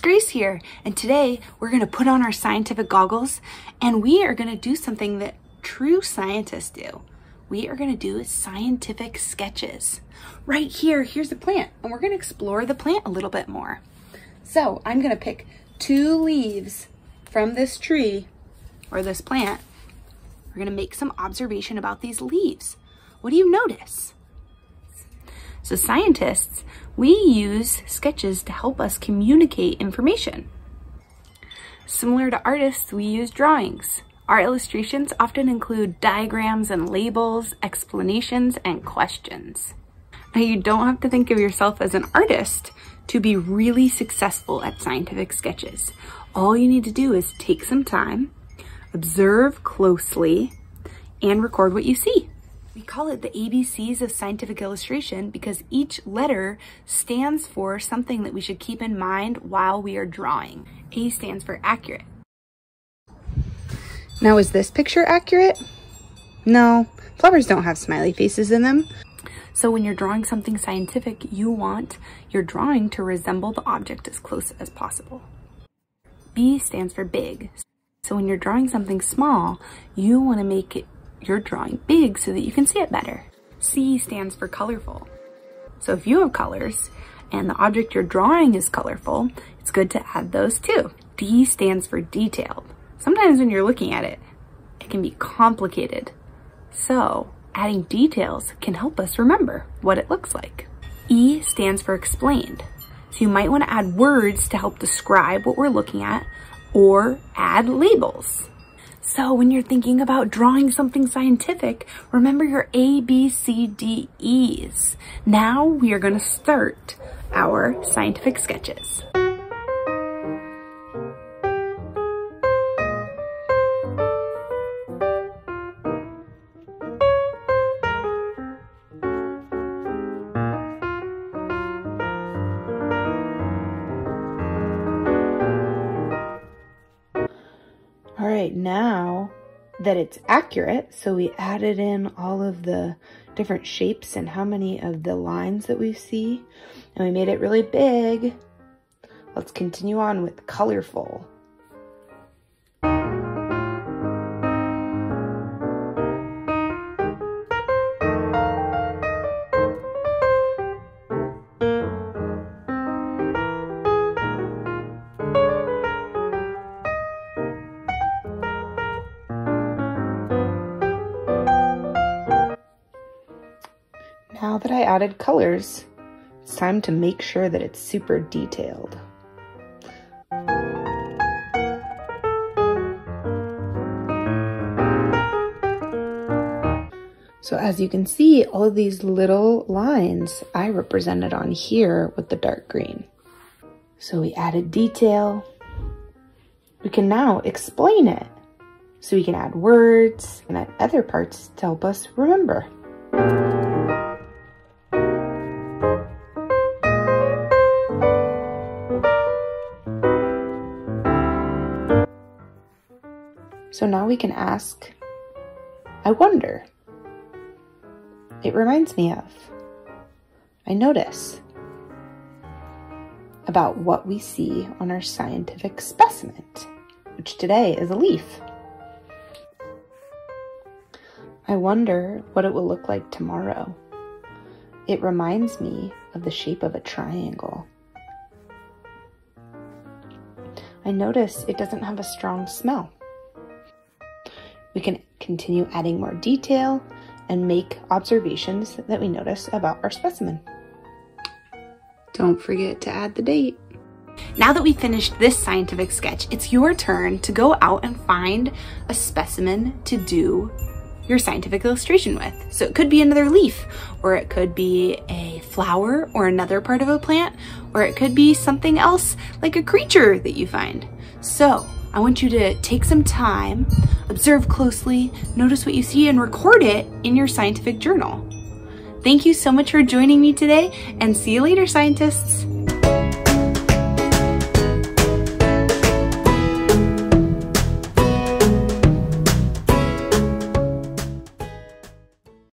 Grace here, and today we're gonna put on our scientific goggles and we are gonna do something that true scientists do. We are gonna do scientific sketches. Right here, here's a plant, and we're gonna explore the plant a little bit more. So I'm gonna pick two leaves from this tree or this plant. We're gonna make some observation about these leaves. What do you notice? So scientists, we use sketches to help us communicate information. Similar to artists, we use drawings. Our illustrations often include diagrams and labels, explanations, and questions. Now you don't have to think of yourself as an artist to be really successful at scientific sketches. All you need to do is take some time, observe closely, and record what you see. We call it the ABCs of scientific illustration because each letter stands for something that we should keep in mind while we are drawing. A stands for accurate. Now is this picture accurate? No, flowers don't have smiley faces in them. So when you're drawing something scientific, you want your drawing to resemble the object as close as possible. B stands for big. So when you're drawing something small, you want to make it your drawing big so that you can see it better. C stands for colorful. So if you have colors and the object you're drawing is colorful, it's good to add those too. D stands for detailed. Sometimes when you're looking at it, it can be complicated. So adding details can help us remember what it looks like. E stands for explained. So you might want to add words to help describe what we're looking at or add labels. So when you're thinking about drawing something scientific, remember your A, B, C, D, E's. Now we are gonna start our scientific sketches. Right, now that it's accurate, so we added in all of the different shapes and how many of the lines that we see, and we made it really big. Let's continue on with colorful. Now that I added colors, it's time to make sure that it's super detailed. So as you can see, all of these little lines I represented on here with the dark green. So we added detail. We can now explain it. So we can add words and add other parts to help us remember. So now we can ask, I wonder. It reminds me of, I notice about what we see on our scientific specimen, which today is a leaf. I wonder what it will look like tomorrow. It reminds me of the shape of a triangle. I notice it doesn't have a strong smell. We can continue adding more detail and make observations that we notice about our specimen. Don't forget to add the date. Now that we've finished this scientific sketch, it's your turn to go out and find a specimen to do your scientific illustration with. So it could be another leaf, or it could be a flower or another part of a plant, or it could be something else like a creature that you find. So I want you to take some time, observe closely, notice what you see, and record it in your scientific journal. Thank you so much for joining me today, and see you later, scientists.